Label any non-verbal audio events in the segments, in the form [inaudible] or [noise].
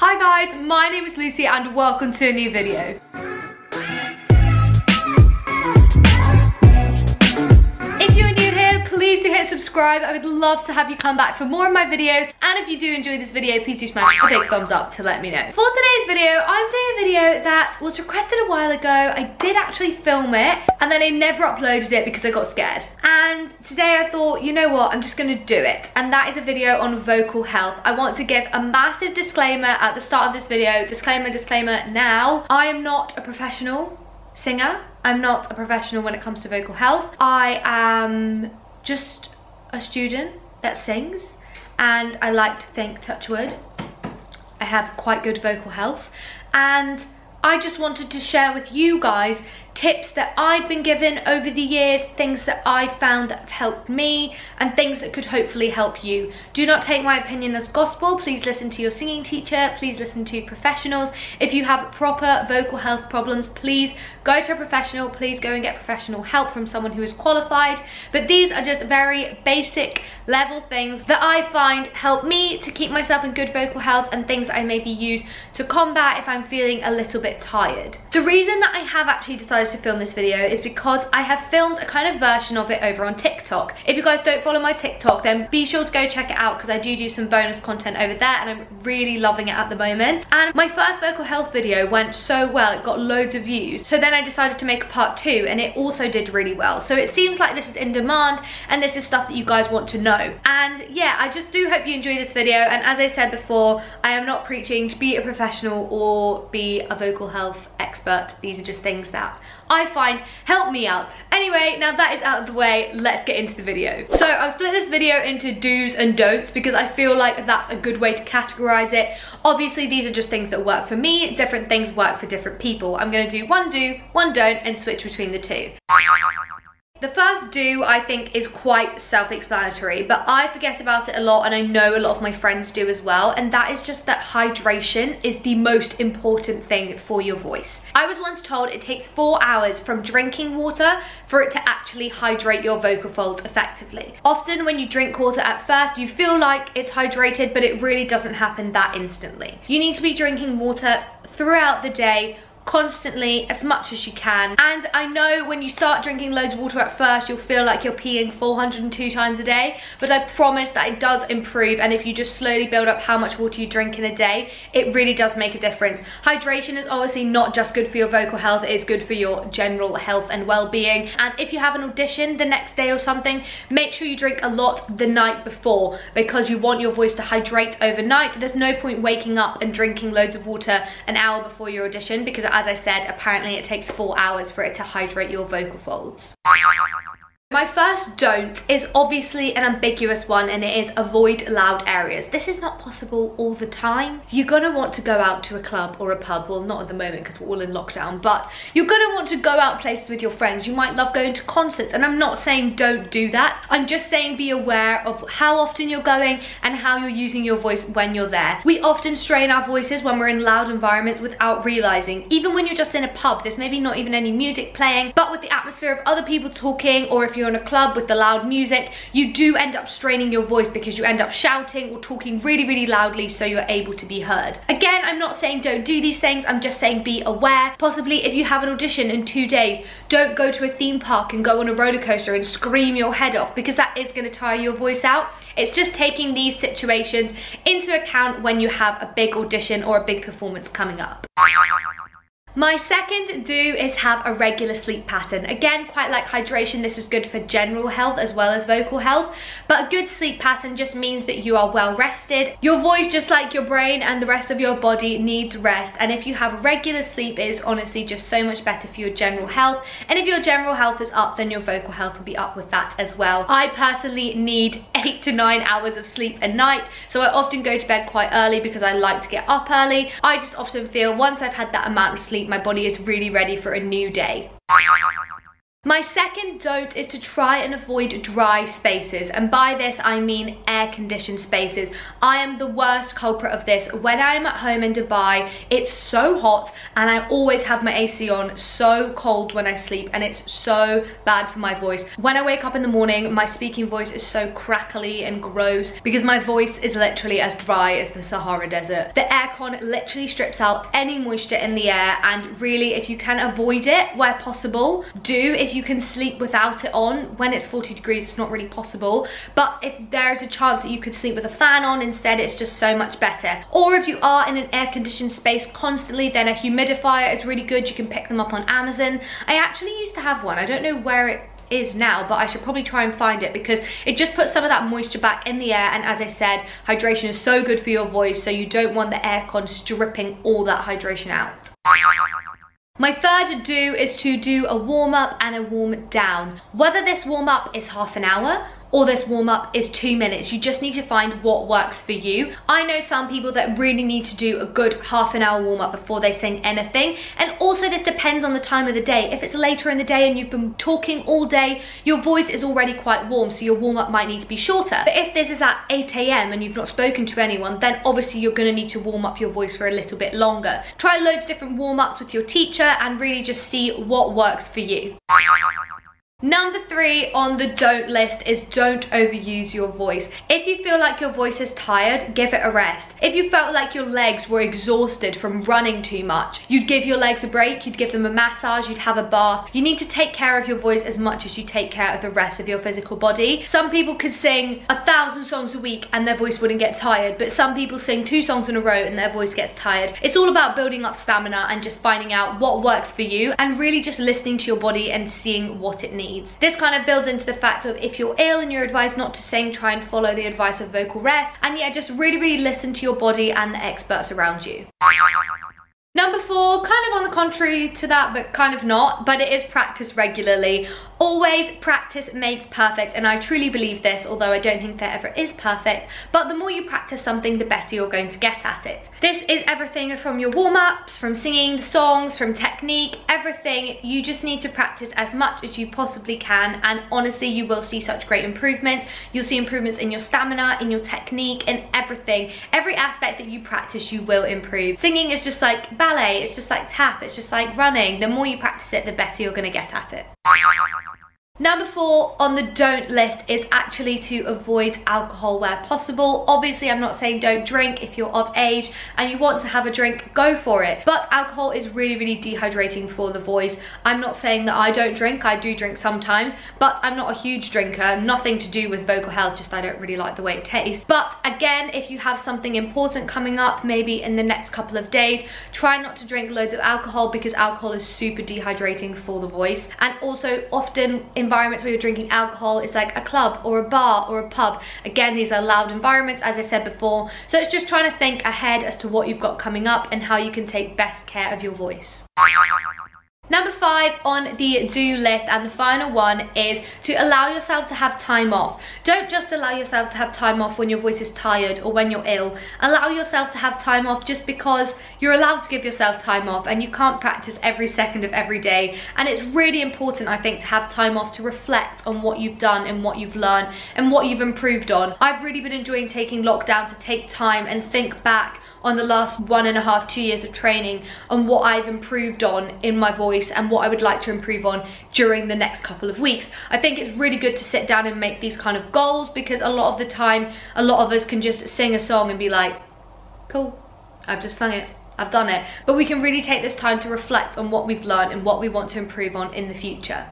Hi guys, my name is Lucy and welcome to a new video. Subscribe. I would love to have you come back for more of my videos. And if you do enjoy this video, please do smash a big thumbs up to let me know. For today's video, I'm doing a video that was requested a while ago. I did actually film it and then I never uploaded it because I got scared. And today I thought, you know what, I'm just gonna do it. And that is a video on vocal health. I want to give a massive disclaimer at the start of this video. Disclaimer, disclaimer now. I am not a professional singer. I'm not a professional when it comes to vocal health. I am just a student that sings and I like to think, touch wood, I have quite good vocal health. And I just wanted to share with you guys tips that I've been given over the years, things that I've found that have helped me, and things that could hopefully help you. Do not take my opinion as gospel. Please listen to your singing teacher. Please listen to professionals. If you have proper vocal health problems, please go to a professional. Please go and get professional help from someone who is qualified. But these are just very basic level things that I find help me to keep myself in good vocal health and things I maybe use to combat if I'm feeling a little bit tired. The reason that I have actually decided decided to film this video is because I have filmed a kind of version of it over on TikTok. If you guys don't follow my TikTok, then be sure to go check it out because I do do some bonus content over there and I'm really loving it at the moment. And my first vocal health video went so well, it got loads of views. So then I decided to make a part two and it also did really well. So it seems like this is in demand and this is stuff that you guys want to know. And yeah, I just do hope you enjoy this video. And as I said before, I am not preaching to be a professional or be a vocal health expert. These are just things that I find help me out. Anyway, now that is out of the way, let's get into the video. So I've split this video into do's and don'ts because I feel like that's a good way to categorize it. Obviously, these are just things that work for me. Different things work for different people. I'm gonna do one do, one don't, and switch between the two. The first do I think is quite self-explanatory, but I forget about it a lot and I know a lot of my friends do as well, and that is just that hydration is the most important thing for your voice. I was once told it takes four hours from drinking water for it to actually hydrate your vocal folds effectively. Often when you drink water at first, you feel like it's hydrated, but it really doesn't happen that instantly. You need to be drinking water throughout the day constantly as much as you can. And I know when you start drinking loads of water at first you'll feel like you're peeing 402 times a day but I promise that it does improve and if you just slowly build up how much water you drink in a day it really does make a difference. Hydration is obviously not just good for your vocal health it's good for your general health and well-being. And if you have an audition the next day or something make sure you drink a lot the night before because you want your voice to hydrate overnight. There's no point waking up and drinking loads of water an hour before your audition because as I said, apparently it takes four hours for it to hydrate your vocal folds. My first don't is obviously an ambiguous one and it is avoid loud areas. This is not possible all the time. You're gonna want to go out to a club or a pub, well not at the moment because we're all in lockdown, but you're gonna want to go out places with your friends. You might love going to concerts and I'm not saying don't do that. I'm just saying be aware of how often you're going and how you're using your voice when you're there. We often strain our voices when we're in loud environments without realizing. Even when you're just in a pub, there's maybe not even any music playing, but with the atmosphere of other people talking or if you're in a club with the loud music, you do end up straining your voice because you end up shouting or talking really, really loudly so you're able to be heard. Again, I'm not saying don't do these things, I'm just saying be aware. Possibly if you have an audition in two days, don't go to a theme park and go on a roller coaster and scream your head off because that is gonna tire your voice out. It's just taking these situations into account when you have a big audition or a big performance coming up. My second do is have a regular sleep pattern. Again, quite like hydration, this is good for general health as well as vocal health, but a good sleep pattern just means that you are well rested. Your voice, just like your brain and the rest of your body, needs rest, and if you have regular sleep, it is honestly just so much better for your general health, and if your general health is up, then your vocal health will be up with that as well. I personally need [laughs] eight to nine hours of sleep a night, so I often go to bed quite early because I like to get up early. I just often feel once I've had that amount of sleep, my body is really ready for a new day. My second don't is to try and avoid dry spaces and by this I mean air conditioned spaces. I am the worst culprit of this. When I'm at home in Dubai it's so hot and I always have my AC on so cold when I sleep and it's so bad for my voice. When I wake up in the morning my speaking voice is so crackly and gross because my voice is literally as dry as the Sahara Desert. The aircon literally strips out any moisture in the air and really if you can avoid it where possible do if you can sleep without it on. When it's 40 degrees, it's not really possible. But if there is a chance that you could sleep with a fan on instead, it's just so much better. Or if you are in an air conditioned space constantly, then a humidifier is really good. You can pick them up on Amazon. I actually used to have one. I don't know where it is now but I should probably try and find it because it just puts some of that moisture back in the air and as I said hydration is so good for your voice so you don't want the aircon stripping all that hydration out. My third do is to do a warm up and a warm down. Whether this warm up is half an hour or this warm up is two minutes. You just need to find what works for you. I know some people that really need to do a good half an hour warm up before they sing anything. And also this depends on the time of the day. If it's later in the day and you've been talking all day, your voice is already quite warm, so your warm up might need to be shorter. But if this is at 8 a.m. and you've not spoken to anyone, then obviously you're gonna need to warm up your voice for a little bit longer. Try loads of different warm ups with your teacher and really just see what works for you. Number three on the don't list is don't overuse your voice. If you feel like your voice is tired, give it a rest. If you felt like your legs were exhausted from running too much, you'd give your legs a break, you'd give them a massage, you'd have a bath. You need to take care of your voice as much as you take care of the rest of your physical body. Some people could sing a thousand songs a week and their voice wouldn't get tired, but some people sing two songs in a row and their voice gets tired. It's all about building up stamina and just finding out what works for you and really just listening to your body and seeing what it needs needs. This kind of builds into the fact of if you're ill and you're advised not to sing, try and follow the advice of vocal rest. And yeah, just really, really listen to your body and the experts around you. Number four, kind of on the contrary to that, but kind of not, but it is practice regularly. Always practice makes perfect and I truly believe this, although I don't think there ever is perfect, but the more you practice something, the better you're going to get at it. This is everything from your warm-ups, from singing the songs, from technique, everything. You just need to practice as much as you possibly can and honestly, you will see such great improvements. You'll see improvements in your stamina, in your technique, in everything. Every aspect that you practice, you will improve. Singing is just like ballet, it's just like tap, it's just like running. The more you practice it, the better you're gonna get at it. Number four on the don't list is actually to avoid alcohol where possible. Obviously, I'm not saying don't drink if you're of age and you want to have a drink, go for it. But alcohol is really, really dehydrating for the voice. I'm not saying that I don't drink, I do drink sometimes, but I'm not a huge drinker. Nothing to do with vocal health, just I don't really like the way it tastes. But again, if you have something important coming up, maybe in the next couple of days, try not to drink loads of alcohol because alcohol is super dehydrating for the voice. And also often in environments where you're drinking alcohol it's like a club or a bar or a pub. Again these are loud environments as I said before. So it's just trying to think ahead as to what you've got coming up and how you can take best care of your voice Number five on the do list and the final one is to allow yourself to have time off. Don't just allow yourself to have time off when your voice is tired or when you're ill. Allow yourself to have time off just because you're allowed to give yourself time off and you can't practice every second of every day. And it's really important, I think, to have time off to reflect on what you've done and what you've learned and what you've improved on. I've really been enjoying taking lockdown to take time and think back on the last one and a half, two years of training on what I've improved on in my voice and what I would like to improve on during the next couple of weeks. I think it's really good to sit down and make these kind of goals because a lot of the time, a lot of us can just sing a song and be like, cool, I've just sung it. I've done it. But we can really take this time to reflect on what we've learned and what we want to improve on in the future.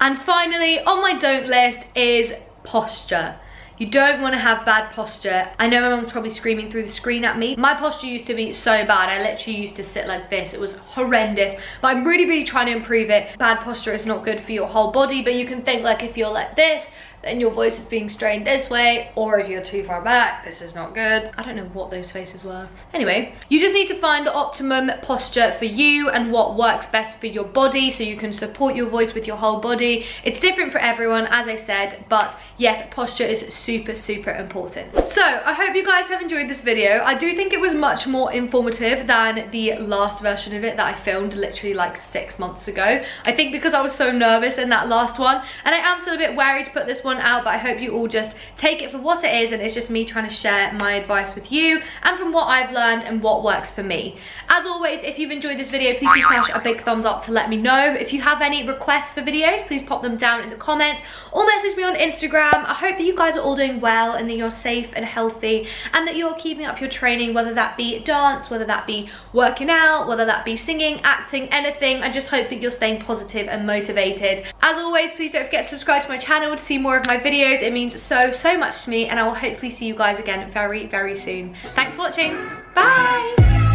And finally, on my don't list is posture. You don't want to have bad posture. I know my mom's probably screaming through the screen at me. My posture used to be so bad. I literally used to sit like this. It was horrendous. But I'm really, really trying to improve it. Bad posture is not good for your whole body, but you can think like if you're like this, then your voice is being strained this way, or if you're too far back, this is not good. I don't know what those faces were. Anyway, you just need to find the optimum posture for you and what works best for your body so you can support your voice with your whole body. It's different for everyone, as I said, but yes, posture is super, super important. So I hope you guys have enjoyed this video. I do think it was much more informative than the last version of it that I filmed literally like six months ago. I think because I was so nervous in that last one, and I am still a bit wary to put this one out, but I hope you all just take it for what it is, and it's just me trying to share my advice with you, and from what I've learned and what works for me. As always, if you've enjoyed this video, please do smash a big thumbs up to let me know. If you have any requests for videos, please pop them down in the comments, or message me on Instagram. I hope that you guys are all doing well, and that you're safe and healthy, and that you're keeping up your training, whether that be dance, whether that be working out, whether that be singing, acting, anything. I just hope that you're staying positive and motivated. As always, please don't forget to subscribe to my channel to see of my videos. It means so, so much to me, and I will hopefully see you guys again very, very soon. Thanks for watching. Bye!